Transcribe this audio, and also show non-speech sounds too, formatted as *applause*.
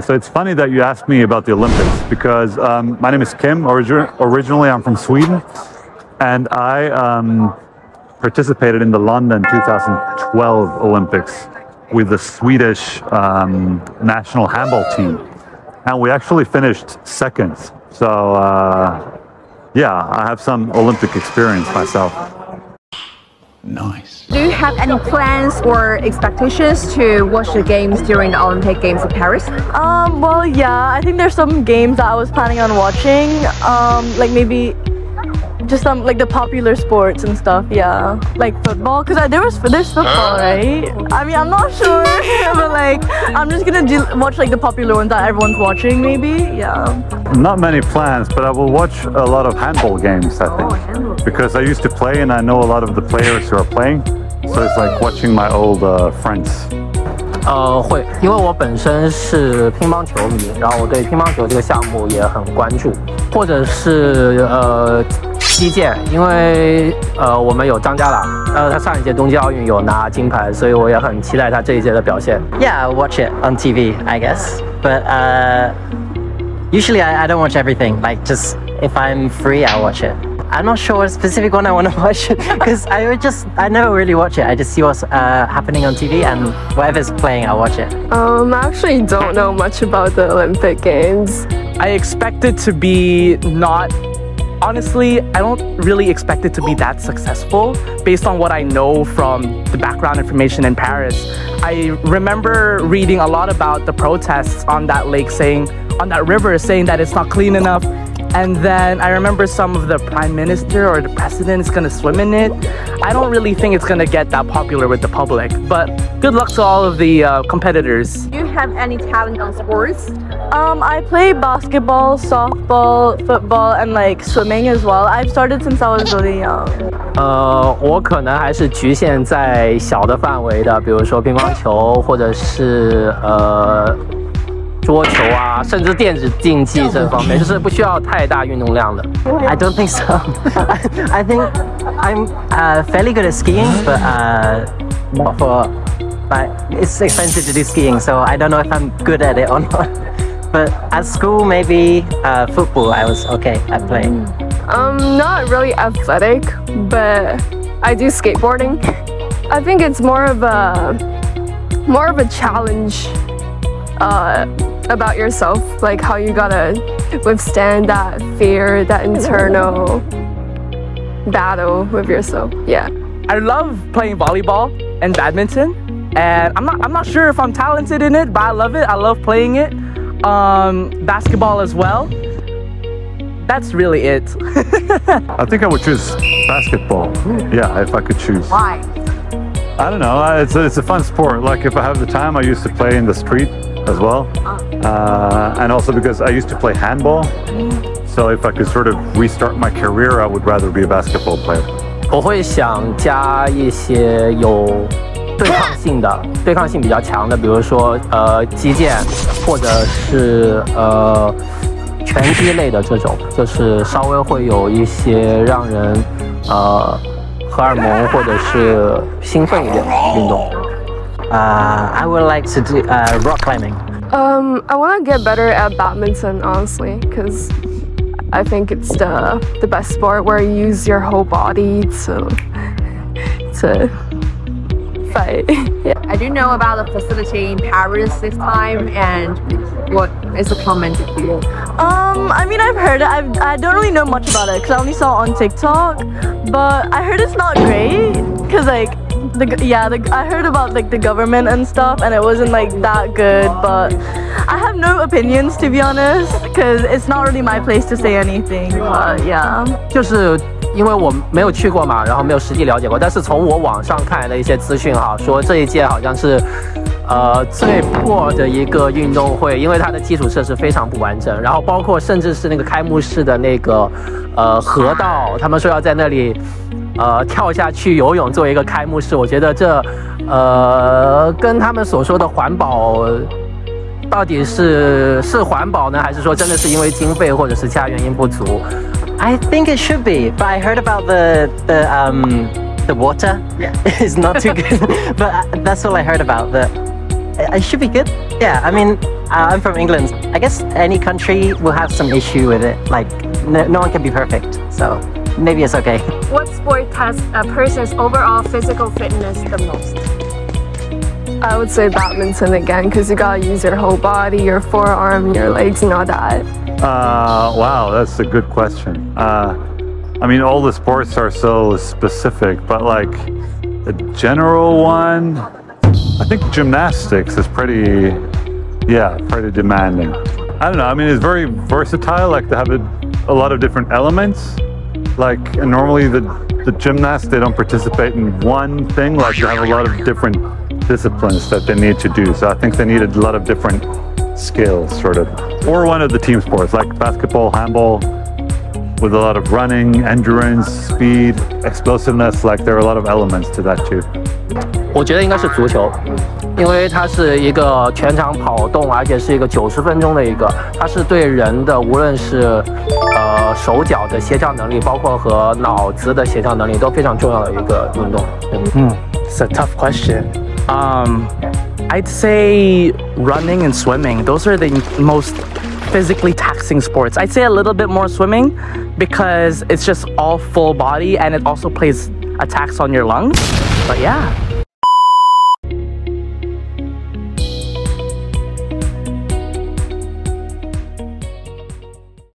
So it's funny that you asked me about the Olympics because um, my name is Kim. Origi- originally, I'm from Sweden, and I um, participated in the London 2012 Olympics with the Swedish um, national handball team, and we actually finished second. So uh, yeah, I have some Olympic experience myself. Nice. Do you have any plans or expectations to watch the games during the Olympic Games in Paris? Um, well, yeah, I think there's some games that I was planning on watching. Um, like maybe just some like the popular sports and stuff. Yeah, like football. Cause I, there was there's football, right? I mean, I'm not sure, *laughs* but like I'm just gonna do, watch like the popular ones that everyone's watching. Maybe. Yeah. Not many plans, but I will watch a lot of handball games, I think. Because I used to play and I know a lot of the players who are playing. So it's like watching my old uh, friends. 呃，会，因为我本身是乒乓球迷，然后我对乒乓球这个项目也很关注，或者是呃 击剑，因为呃我们有张家朗，呃他上一届冬季奥运有拿金牌，所以我也很期待他这一届的表现。 Yeah, I'll watch it on TV, I guess. But uh, usually I, I don't watch everything. Like, just if I'm free, I'll watch it. I'm not sure what specific one I want to watch *laughs* because I would just I never really watch it. I just see what's uh, happening on TV and whatever's playing, I'll watch it. Um, I actually don't know much about the Olympic Games. I expect it to be not. Honestly, I don't really expect it to be that successful based on what I know from the background information in Paris. I remember reading a lot about the protests on that lake saying, on that river, saying that it's not clean enough. And then I remember some of the prime minister or the president is gonna swim in it. I don't really think it's gonna get that popular with the public, but good luck to all of the uh, competitors. Do you have any talent on sports? Um, I play basketball, softball, football, and like swimming as well. I've started since I was really young. 呃，我可能还是局限在小的范围的，比如说乒乓球，或者是呃 桌球啊，甚至电子竞技这方面，就是不需要太大运动量的。 I don't think so. I think I'm uh, fairly good at skiing, but uh, not for but it's expensive to do skiing, so I don't know if I'm good at it or not. But at school, maybe uh, football, I was okay at playing. Um, not really athletic, but I do skateboarding. I think it's more of a more of a challenge uh, about yourself, like how you gotta withstand that fear, that internal battle with yourself. Yeah. I love playing volleyball and badminton, and I'm not I'm not sure if I'm talented in it, but I love it. I love playing it. Um, basketball as well. That's really it. *laughs* I think I would choose basketball. Yeah, if I could choose. Why? I don't know. It's a, it's a fun sport. Like if I have the time, I used to play in the street as well, uh, and also because I used to play handball. So if I could sort of restart my career, I would rather be a basketball player. 我会想加一些有对抗性的、对抗性比较强的，比如说呃击剑，或者是呃拳击类的这种，就是稍微会有一些让人呃荷尔蒙或者是兴奋一点的运动。 Uh, I would like to do uh, rock climbing. Um, I want to get better at badminton, honestly, because I think it's the the best sport where you use your whole body to to fight. *laughs* yeah. I do know about the facility in Paris this time, and what is the comment for you? Um, I mean, I've heard it. I've, I don't really know much about it because I only saw it on TikTok. But I heard it's not great because, like, the yeah, the, I heard about like the government and stuff, and it wasn't like that good. But I have no opinions to be honest because it's not really my place to say anything. But yeah. 就是因为我没有去过嘛，然后没有实际了解过，但是从我网上看来的一些资讯哈，说这一届好像是。呃，最破的一个运动会，因为它的基础设施非常不完整，然后包括甚至是那个开幕式的那个呃河道，他们说要在那里呃跳下去游泳作为一个开幕式，我觉得这呃跟他们所说的环保到底是是环保呢，还是说真的是因为经费或者是其他原因不足？ I think it should be, but I heard about the the um the water is *laughs* not too good. *laughs* but uh, that's all I heard about. But it it should be good. Yeah, I mean, Uh, I'm from England. I guess any country will have some issue with it. Like, no, no one can be perfect. So maybe it's okay. What sport tests a person's overall physical fitness the most? I would say badminton again because you gotta use your whole body, your forearm, your legs, and all that. Uh, wow, that's a good question. Uh, I mean, all the sports are so specific, but like a general one, I think gymnastics is pretty, yeah, pretty demanding. I don't know. I mean, it's very versatile. Like to have a, a lot of different elements. Like normally the the gymnasts they don't participate in one thing. Like they have a lot of different disciplines that they need to do. So I think they needed a lot of different skills, sort of, or one of the team sports like basketball, handball, with a lot of running, endurance, speed, explosiveness. Like there are a lot of elements to that too. 我觉得应该是足球，因为它是一个全场跑动，而且是一个九十分钟的一个，它是对人的无论是呃手脚的协调能力，包括和脑子的协调能力都非常重要的一个运动。Hmm, it's a tough question. Um, I'd say running and swimming. Those are the most physically taxing sports. I'd say a little bit more swimming because it's just all full body and it also plays attacks on your lungs. But yeah,